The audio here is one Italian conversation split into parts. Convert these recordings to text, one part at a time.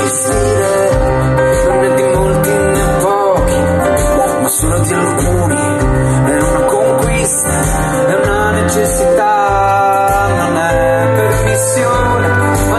soliti stile, è di molti né pochi, ma solo di alcuni, è una conquista, è una necessità, non è permissione,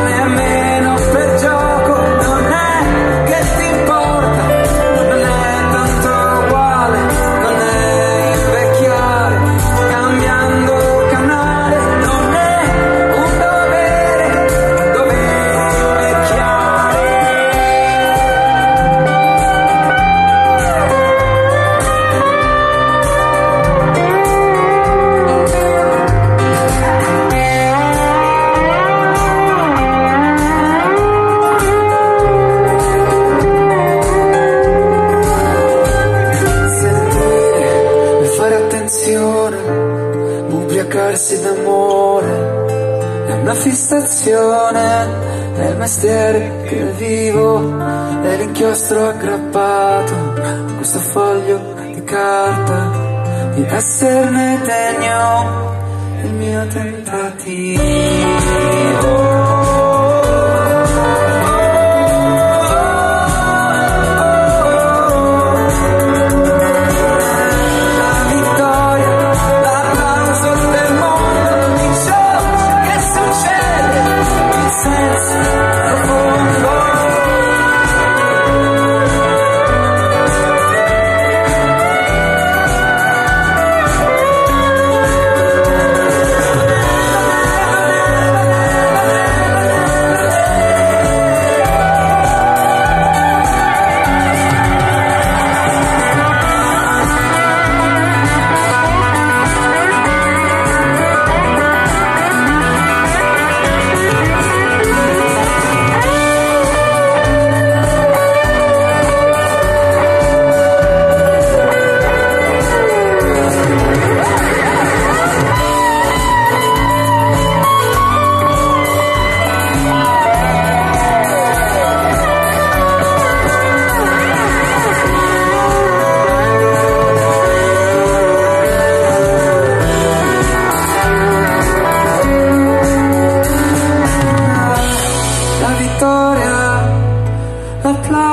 ubriacarsi d'amore, è una fissazione, è il mestiere che vivo, è l'inchiostro aggrappato a questo foglio di carta, di esserne degno, il mio tentativo.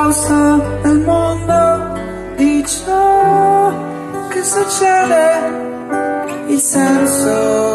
causa del mondo di ciò che succede, il senso